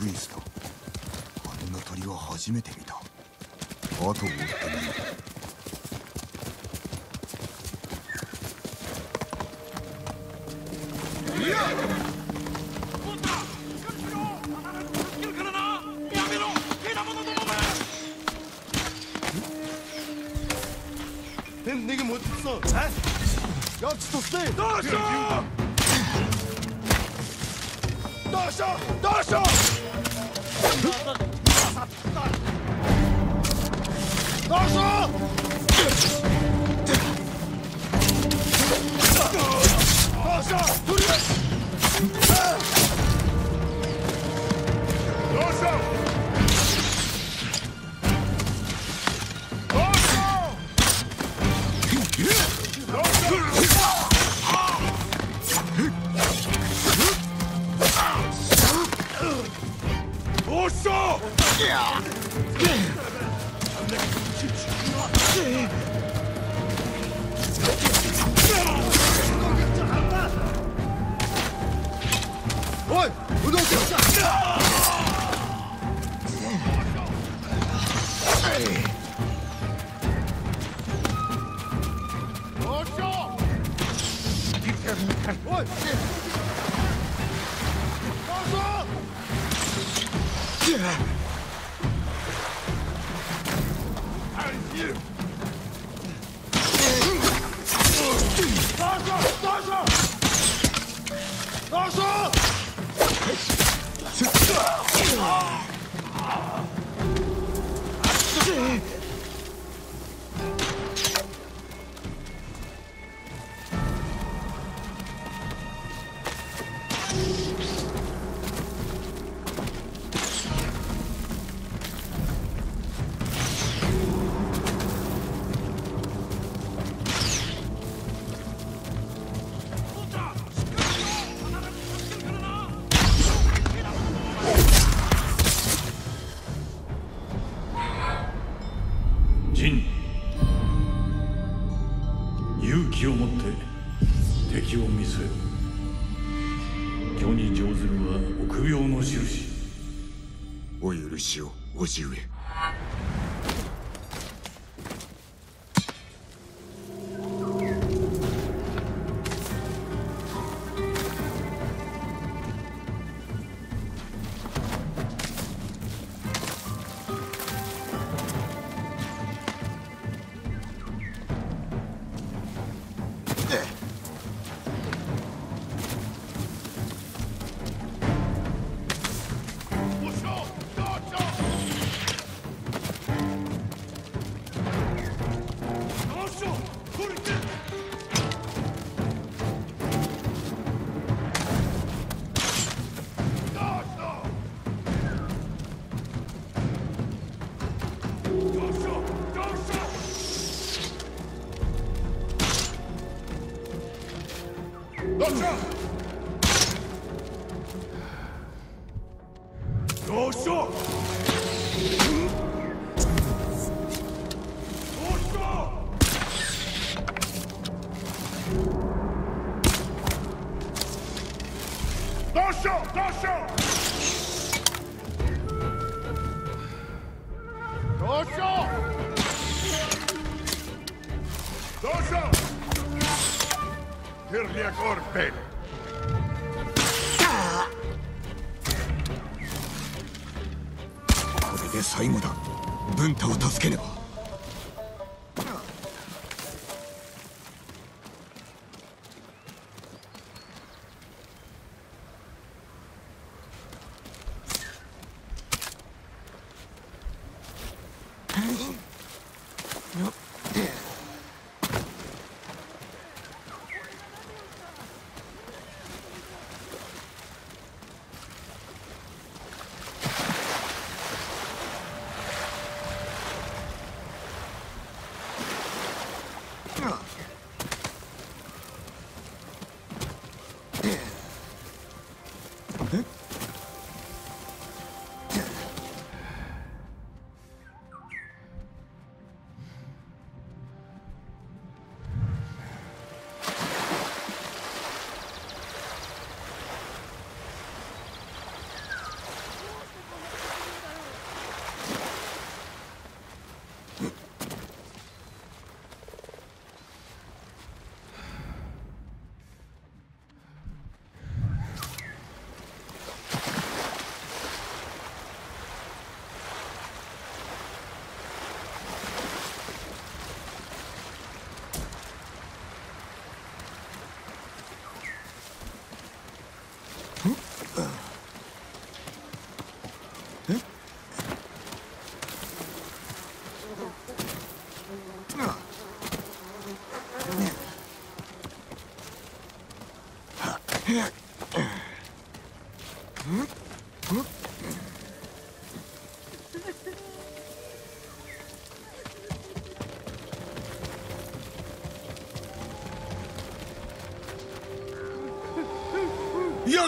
水だあんな鳥は初めて見た。あとを追ってみよう。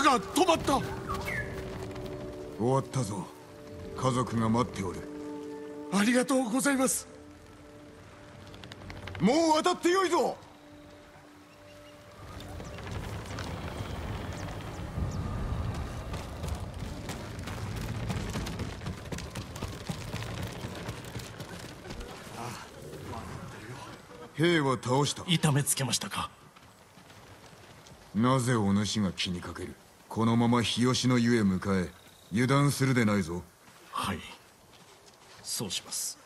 が止まった。終わったぞ。家族が待っておる。ありがとうございます。もう渡ってよいぞ。兵は倒した。痛めつけましたか。なぜお主が気にかける？このまま日吉の湯へ向かえ油断するでないぞ。はい。そうします。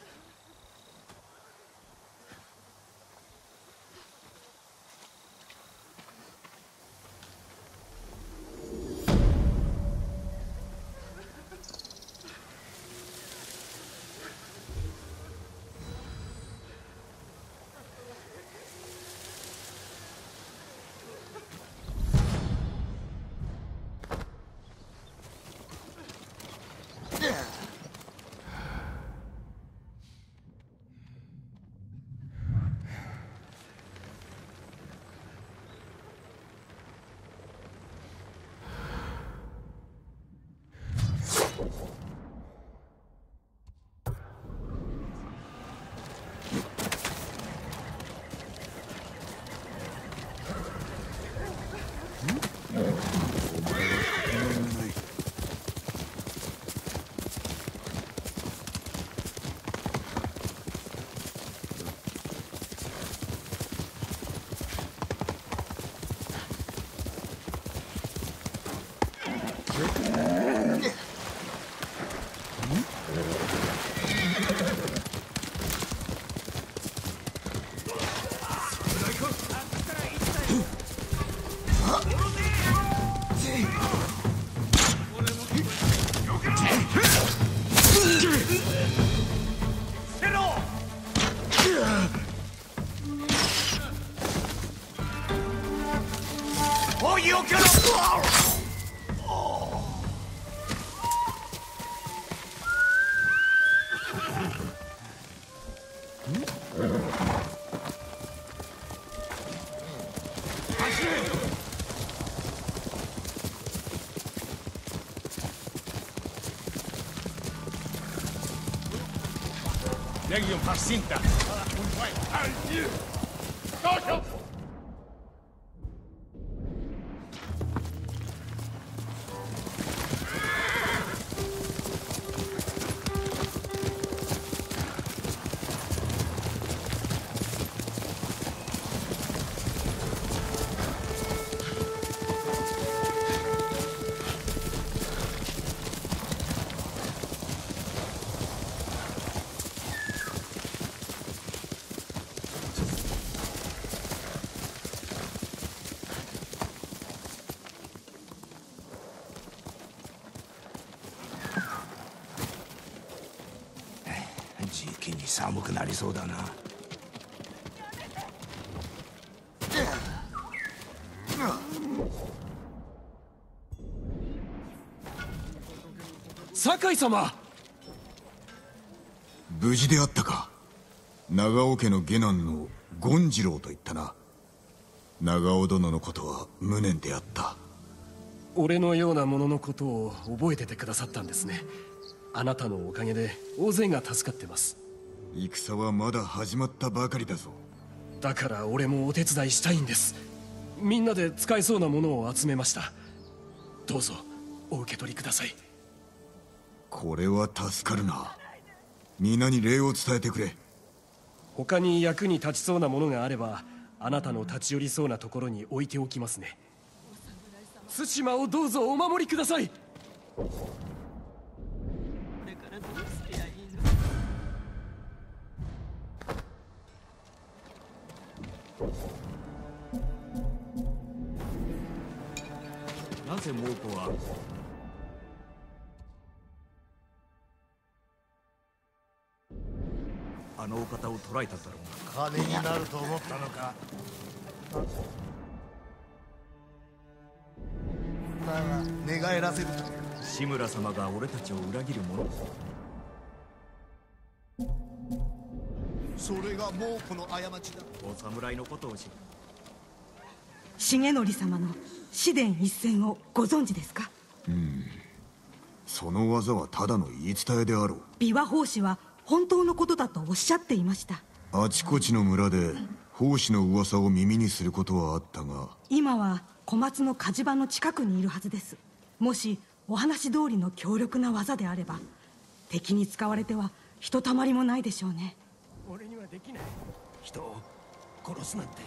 Jacinta. そうだな。酒井様！無事であったか。長尾家の下男の権次郎と言ったな。長尾殿のことは無念であった。俺のような者のことを覚えててくださったんですね。あなたのおかげで大勢が助かってます戦はまだ始まったばかりだぞ。だから俺もお手伝いしたいんです。みんなで使えそうなものを集めました。どうぞお受け取りください。これは助かるな。皆に礼を伝えてくれ。他に役に立ちそうなものがあればあなたの立ち寄りそうなところに置いておきますね。対馬をどうぞお守りくださいなぜ猛虎は？あのお方を捕らえたんだろうな。金になると思ったのか？だが寝返らせると志村様が俺たちを裏切るものそれが猛虎の過ちだ。お侍のことを知る。重則様の紫伝一戦をご存知ですか？うん。その技はただの言い伝えであろう。琵琶法師は本当のことだとおっしゃっていました。あちこちの村で法師の噂を耳にすることはあったが。今は小松の火事場の近くにいるはずです。もしお話通りの強力な技であれば敵に使われてはひとたまりもないでしょうねできない。人を殺すなんて。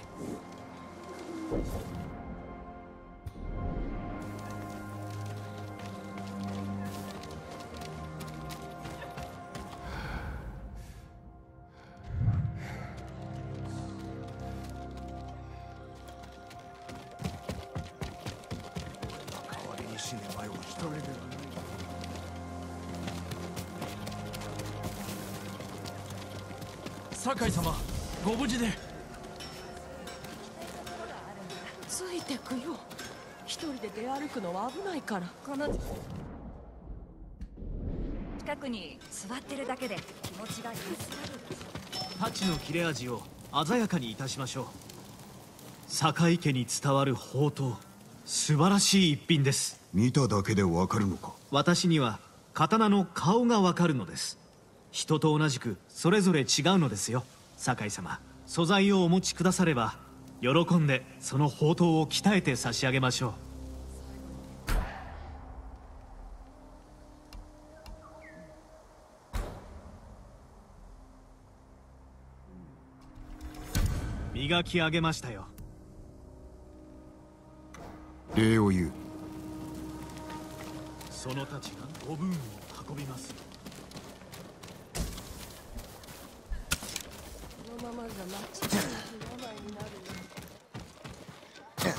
事で。ついてくよ。一人で出歩くのは危ないから。この近くに座ってるだけで。気持ちが安らぐ太刀の切れ味を鮮やかにいたしましょう。酒井家に伝わる宝刀。素晴らしい一品です。見ただけでわかるのか。私には刀の顔がわかるのです。人と同じくそれぞれ違うのですよ酒井様素材をお持ちくだされば喜んでその宝刀を鍛えて差し上げましょう。磨き上げましたよ。礼を言う。そのたちがご分を運びますこのままじゃ町が病になるよ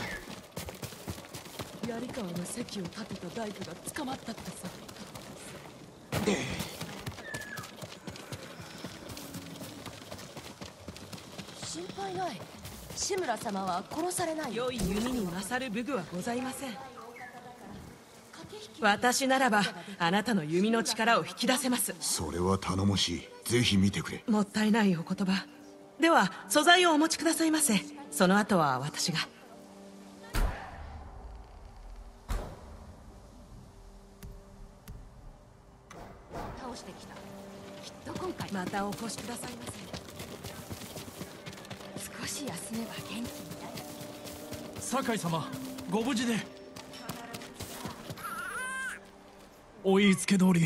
槍川の席を立てた大工が捕まったってさ。心配ない。志村様は殺されない。良い弓に勝る武具はございません。私ならばあなたの弓の力を引き出せます。それは頼もしい。ぜひ見てくれ。もったいないお言葉では素材をお持ちくださいませ。その後は私が。倒してきた。きっと今回。またお越しくださいませ。少し休めば元気になる。酒井様ご無事で。お言いつけ通り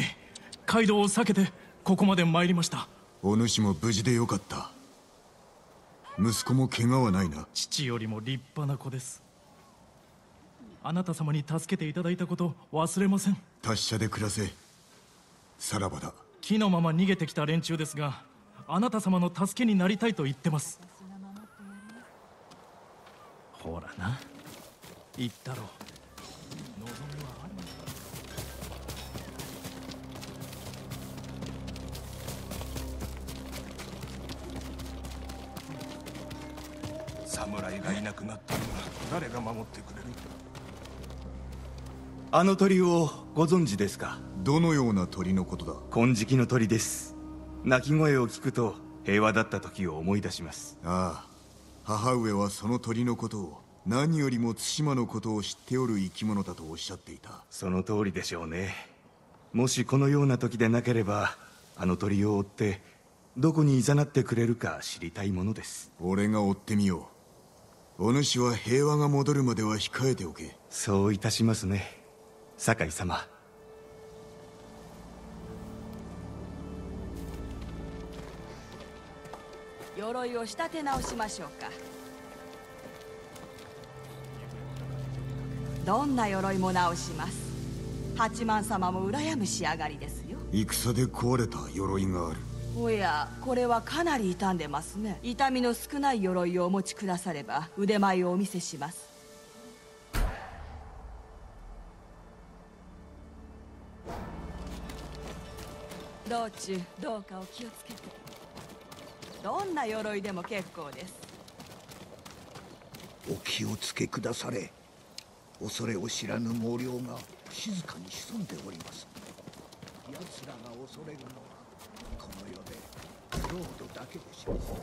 街道を避けてここまで参りました。お主も無事でよかった息子も怪我はないな。父よりも立派な子です。あなた様に助けていただいたこと忘れません。達者で暮らせ。さらばだ。木のまま逃げてきた連中ですがあなた様の助けになりたいと言ってます。ほらな。言ったろう侍がいなくなったら誰が守ってくれる？あの鳥をご存知ですか？どのような鳥のことだ？金色の鳥です。鳴き声を聞くと平和だった時を思い出します。ああ母上はその鳥のことを何よりも対馬のことを知っておる生き物だとおっしゃっていた。その通りでしょうね。もしこのような時でなければあの鳥を追ってどこに誘ってくれるか知りたいものです。俺が追ってみようお主は平和が戻るまでは控えておけ。そういたしますね酒井様。鎧を仕立て直しましょうか。どんな鎧も直します。八幡様も羨む仕上がりですよ。戦で壊れた鎧があるおやこれはかなり傷んでますね。痛みの少ない鎧をお持ちくだされば腕前をお見せします。道中どうかお気をつけて。どんな鎧でも結構です。お気をつけくだされ。恐れを知らぬ毛量が静かに潜んでおります。奴らが恐れるのはロードだけで示す。